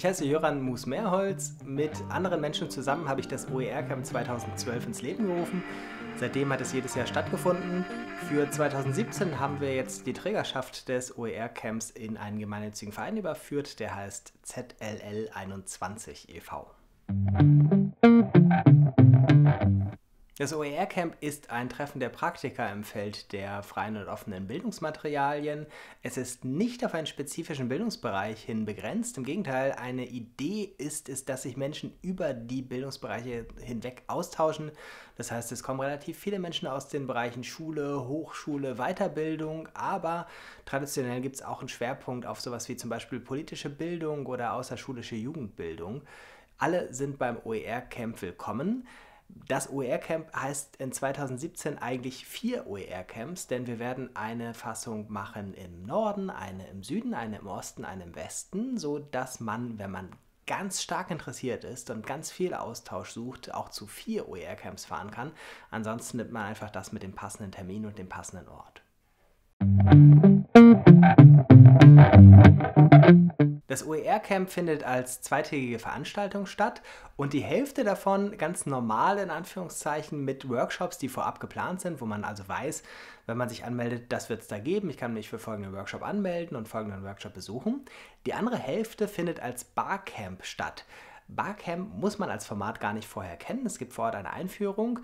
Ich heiße Jöran Mus-Mehrholz. Mit anderen Menschen zusammen habe ich das OER-Camp 2012 ins Leben gerufen. Seitdem hat es jedes Jahr stattgefunden. Für 2017 haben wir jetzt die Trägerschaft des OER-Camps in einen gemeinnützigen Verein überführt, der heißt ZLL 21 e.V. Das OER-Camp ist ein Treffen der Praktiker im Feld der freien und offenen Bildungsmaterialien. Es ist nicht auf einen spezifischen Bildungsbereich hin begrenzt. Im Gegenteil, eine Idee ist es, dass sich Menschen über die Bildungsbereiche hinweg austauschen. Das heißt, es kommen relativ viele Menschen aus den Bereichen Schule, Hochschule, Weiterbildung, aber traditionell gibt es auch einen Schwerpunkt auf sowas wie zum Beispiel politische Bildung oder außerschulische Jugendbildung. Alle sind beim OER-Camp willkommen. Das OER-Camp heißt in 2017 eigentlich vier OER-Camps, denn wir werden eine Fassung machen im Norden, eine im Süden, eine im Osten, eine im Westen, so dass man, wenn man ganz stark interessiert ist und ganz viel Austausch sucht, auch zu vier OER-Camps fahren kann. Ansonsten nimmt man einfach das mit dem passenden Termin und dem passenden Ort. Das OER-Camp findet als zweitägige Veranstaltung statt und die Hälfte davon ganz normal in Anführungszeichen mit Workshops, die vorab geplant sind, wo man also weiß, wenn man sich anmeldet, das wird es da geben. Ich kann mich für folgenden Workshop anmelden und folgenden Workshop besuchen. Die andere Hälfte findet als Barcamp statt. Barcamp muss man als Format gar nicht vorher kennen. Es gibt vor Ort eine Einführung.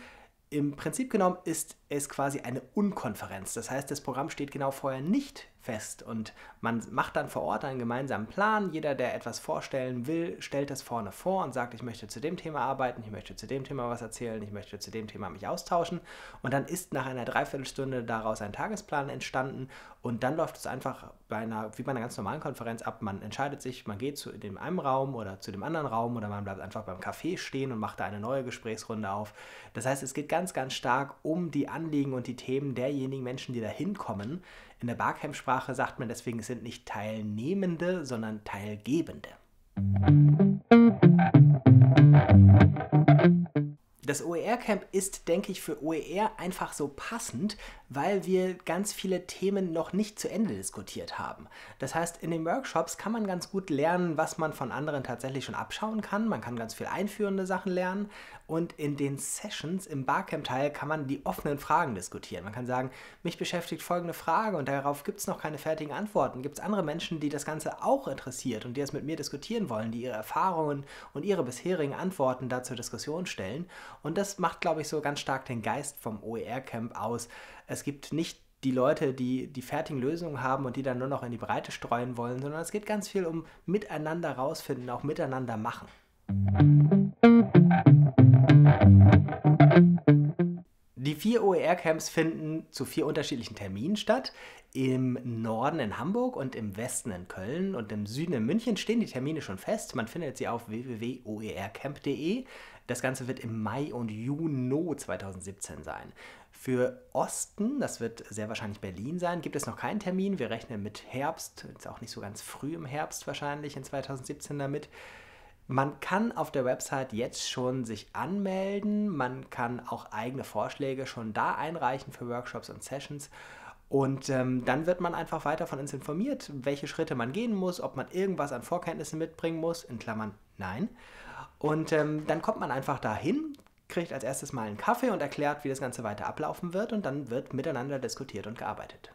Im Prinzip genommen ist es quasi eine Unkonferenz. Das heißt, das Programm steht genau vorher nicht fest und man macht dann vor Ort einen gemeinsamen Plan. Jeder, der etwas vorstellen will, stellt das vorne vor und sagt, ich möchte zu dem Thema arbeiten, ich möchte zu dem Thema was erzählen, ich möchte zu dem Thema mich austauschen. Und dann ist nach einer Dreiviertelstunde daraus ein Tagesplan entstanden und dann läuft es einfach bei einer, wie bei einer ganz normalen Konferenz ab. Man entscheidet sich, man geht zu dem einen Raum oder zu dem anderen Raum oder man bleibt einfach beim Café stehen und macht da eine neue Gesprächsrunde auf. Das heißt, es geht ganz, ganz stark um die Anliegen und die Themen derjenigen Menschen, die da hinkommen. In der Barcamp-Sprache sagt man deswegen, es sind nicht Teilnehmende, sondern Teilgebende. Das OER-Camp ist, denke ich, für OER einfach so passend, weil wir ganz viele Themen noch nicht zu Ende diskutiert haben. Das heißt, in den Workshops kann man ganz gut lernen, was man von anderen tatsächlich schon abschauen kann. Man kann ganz viel einführende Sachen lernen. Und in den Sessions im Barcamp-Teil kann man die offenen Fragen diskutieren. Man kann sagen, mich beschäftigt folgende Frage und darauf gibt es noch keine fertigen Antworten. Gibt es andere Menschen, die das Ganze auch interessiert und die das mit mir diskutieren wollen, die ihre Erfahrungen und ihre bisherigen Antworten da zur Diskussion stellen? Und das macht, glaube ich, so ganz stark den Geist vom OER-Camp aus. Es gibt nicht die Leute, die die fertigen Lösungen haben und die dann nur noch in die Breite streuen wollen, sondern es geht ganz viel um miteinander rausfinden, auch miteinander machen. Die vier OER-Camps finden zu vier unterschiedlichen Terminen statt. Im Norden in Hamburg und im Westen in Köln und im Süden in München stehen die Termine schon fest. Man findet sie auf www.oercamp.de. Das Ganze wird im Mai und Juni 2017 sein. Für Osten, das wird sehr wahrscheinlich Berlin sein, gibt es noch keinen Termin. Wir rechnen mit Herbst, ist auch nicht so ganz früh im Herbst wahrscheinlich in 2017 damit. Man kann auf der Website jetzt schon sich anmelden. Man kann auch eigene Vorschläge schon da einreichen für Workshops und Sessions. Und ähm, dann wird man einfach weiter von uns informiert, welche Schritte man gehen muss, ob man irgendwas an Vorkenntnissen mitbringen muss, in Klammern nein. Und ähm, dann kommt man einfach dahin, kriegt als erstes mal einen Kaffee und erklärt, wie das Ganze weiter ablaufen wird und dann wird miteinander diskutiert und gearbeitet.